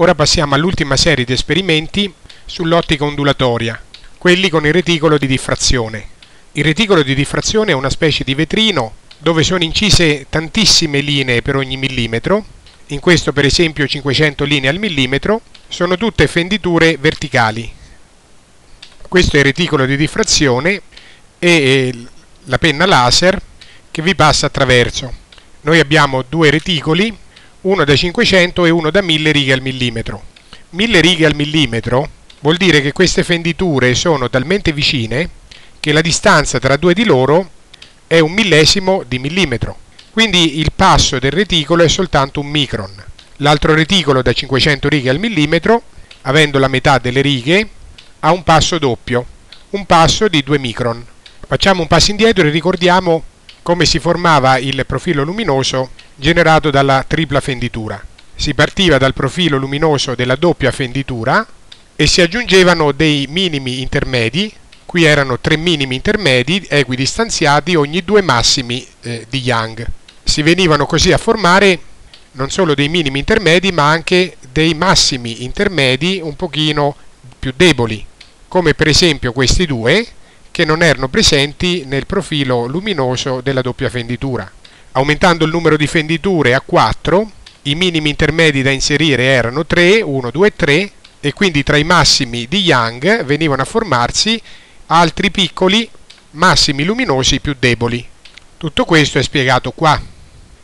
Ora passiamo all'ultima serie di esperimenti sull'ottica ondulatoria, quelli con il reticolo di diffrazione. Il reticolo di diffrazione è una specie di vetrino dove sono incise tantissime linee per ogni millimetro, in questo per esempio 500 linee al millimetro, sono tutte fenditure verticali. Questo è il reticolo di diffrazione e la penna laser che vi passa attraverso. Noi abbiamo due reticoli uno da 500 e uno da 1000 righe al millimetro. 1000 righe al millimetro vuol dire che queste fenditure sono talmente vicine che la distanza tra due di loro è un millesimo di millimetro. Quindi il passo del reticolo è soltanto un micron. L'altro reticolo da 500 righe al millimetro, avendo la metà delle righe, ha un passo doppio, un passo di 2 micron. Facciamo un passo indietro e ricordiamo come si formava il profilo luminoso generato dalla tripla fenditura. Si partiva dal profilo luminoso della doppia fenditura e si aggiungevano dei minimi intermedi, qui erano tre minimi intermedi equidistanziati ogni due massimi eh, di Young. Si venivano così a formare non solo dei minimi intermedi ma anche dei massimi intermedi un pochino più deboli, come per esempio questi due che non erano presenti nel profilo luminoso della doppia fenditura. Aumentando il numero di fenditure a 4, i minimi intermedi da inserire erano 3, 1, 2, 3 e quindi tra i massimi di Young venivano a formarsi altri piccoli massimi luminosi più deboli. Tutto questo è spiegato qua.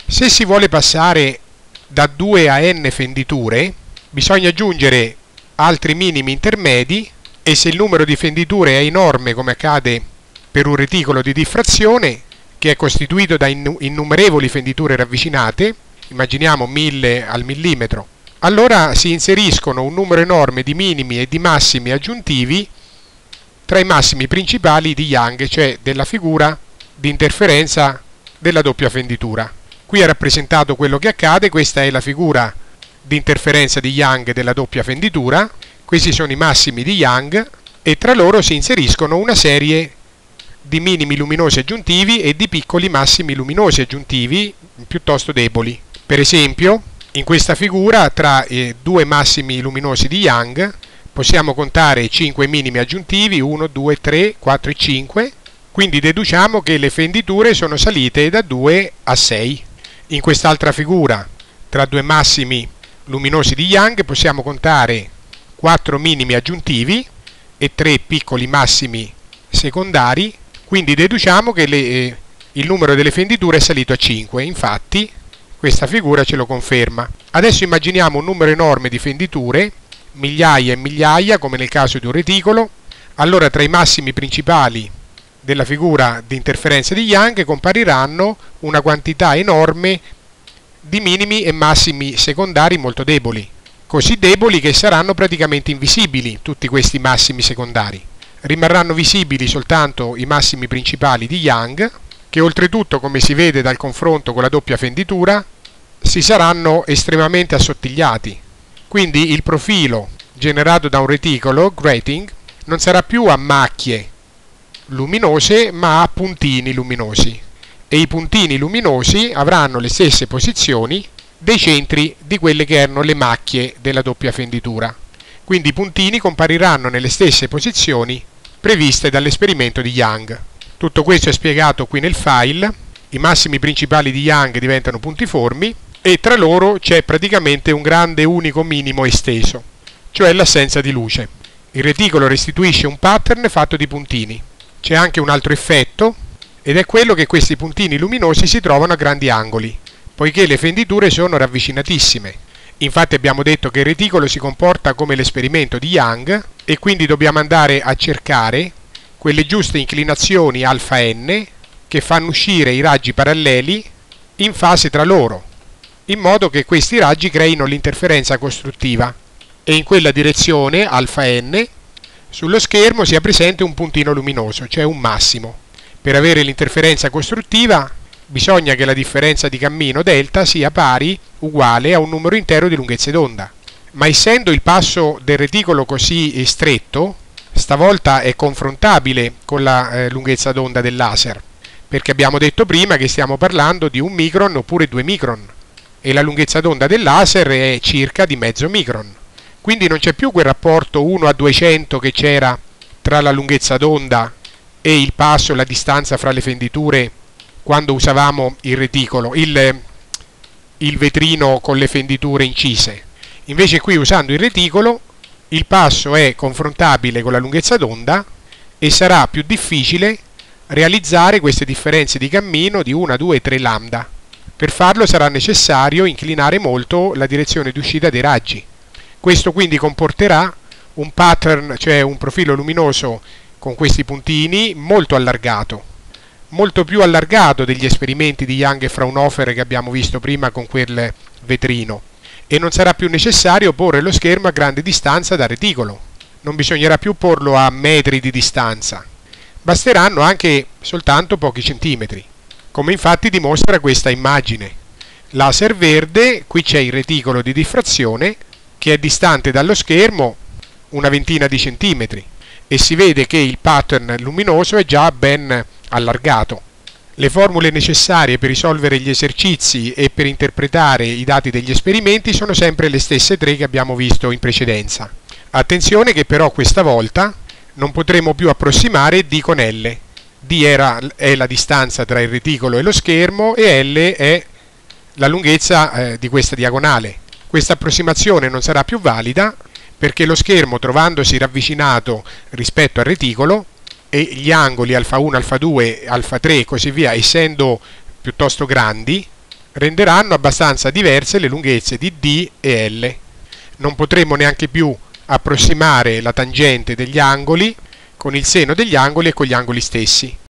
Se si vuole passare da 2 a n fenditure, bisogna aggiungere altri minimi intermedi e se il numero di fenditure è enorme come accade per un reticolo di diffrazione, che è costituito da innumerevoli fenditure ravvicinate, immaginiamo 1000 al millimetro, allora si inseriscono un numero enorme di minimi e di massimi aggiuntivi tra i massimi principali di Young, cioè della figura di interferenza della doppia fenditura. Qui è rappresentato quello che accade, questa è la figura di interferenza di Young della doppia fenditura, questi sono i massimi di Young e tra loro si inseriscono una serie di minimi luminosi aggiuntivi e di piccoli massimi luminosi aggiuntivi piuttosto deboli. Per esempio, in questa figura tra i due massimi luminosi di Young possiamo contare 5 minimi aggiuntivi, 1, 2, 3, 4 e 5, quindi deduciamo che le fenditure sono salite da 2 a 6. In quest'altra figura, tra due massimi luminosi di Young, possiamo contare 4 minimi aggiuntivi e 3 piccoli massimi secondari quindi deduciamo che le, eh, il numero delle fenditure è salito a 5, infatti questa figura ce lo conferma. Adesso immaginiamo un numero enorme di fenditure, migliaia e migliaia come nel caso di un reticolo, allora tra i massimi principali della figura di interferenza di Young compariranno una quantità enorme di minimi e massimi secondari molto deboli, così deboli che saranno praticamente invisibili tutti questi massimi secondari rimarranno visibili soltanto i massimi principali di Young, che oltretutto, come si vede dal confronto con la doppia fenditura, si saranno estremamente assottigliati. Quindi il profilo generato da un reticolo, grating, non sarà più a macchie luminose ma a puntini luminosi e i puntini luminosi avranno le stesse posizioni dei centri di quelle che erano le macchie della doppia fenditura. Quindi i puntini compariranno nelle stesse posizioni previste dall'esperimento di Young. Tutto questo è spiegato qui nel file, i massimi principali di Young diventano puntiformi e tra loro c'è praticamente un grande unico minimo esteso, cioè l'assenza di luce. Il reticolo restituisce un pattern fatto di puntini. C'è anche un altro effetto ed è quello che questi puntini luminosi si trovano a grandi angoli, poiché le fenditure sono ravvicinatissime. Infatti abbiamo detto che il reticolo si comporta come l'esperimento di Young e quindi dobbiamo andare a cercare quelle giuste inclinazioni alfa n che fanno uscire i raggi paralleli in fase tra loro, in modo che questi raggi creino l'interferenza costruttiva e in quella direzione alfa n sullo schermo sia presente un puntino luminoso, cioè un massimo. Per avere l'interferenza costruttiva bisogna che la differenza di cammino delta sia pari, uguale a un numero intero di lunghezze d'onda. Ma essendo il passo del reticolo così stretto, stavolta è confrontabile con la eh, lunghezza d'onda del laser, perché abbiamo detto prima che stiamo parlando di un micron oppure due micron. E la lunghezza d'onda del laser è circa di mezzo micron. Quindi non c'è più quel rapporto 1 a 200 che c'era tra la lunghezza d'onda e il passo, la distanza fra le fenditure quando usavamo il reticolo, il, il vetrino con le fenditure incise. Invece qui usando il reticolo il passo è confrontabile con la lunghezza d'onda e sarà più difficile realizzare queste differenze di cammino di 1, 2, 3 lambda. Per farlo sarà necessario inclinare molto la direzione di uscita dei raggi. Questo quindi comporterà un pattern, cioè un profilo luminoso con questi puntini molto allargato, molto più allargato degli esperimenti di Young e Fraunhofer che abbiamo visto prima con quel vetrino e non sarà più necessario porre lo schermo a grande distanza dal reticolo. Non bisognerà più porlo a metri di distanza. Basteranno anche soltanto pochi centimetri, come infatti dimostra questa immagine. Laser verde, qui c'è il reticolo di diffrazione che è distante dallo schermo una ventina di centimetri e si vede che il pattern luminoso è già ben allargato. Le formule necessarie per risolvere gli esercizi e per interpretare i dati degli esperimenti sono sempre le stesse tre che abbiamo visto in precedenza. Attenzione che però questa volta non potremo più approssimare D con L. D era, è la distanza tra il reticolo e lo schermo e L è la lunghezza eh, di questa diagonale. Questa approssimazione non sarà più valida perché lo schermo trovandosi ravvicinato rispetto al reticolo e gli angoli alfa 1, alfa 2, alfa 3 e così via, essendo piuttosto grandi, renderanno abbastanza diverse le lunghezze di D e L. Non potremo neanche più approssimare la tangente degli angoli con il seno degli angoli e con gli angoli stessi.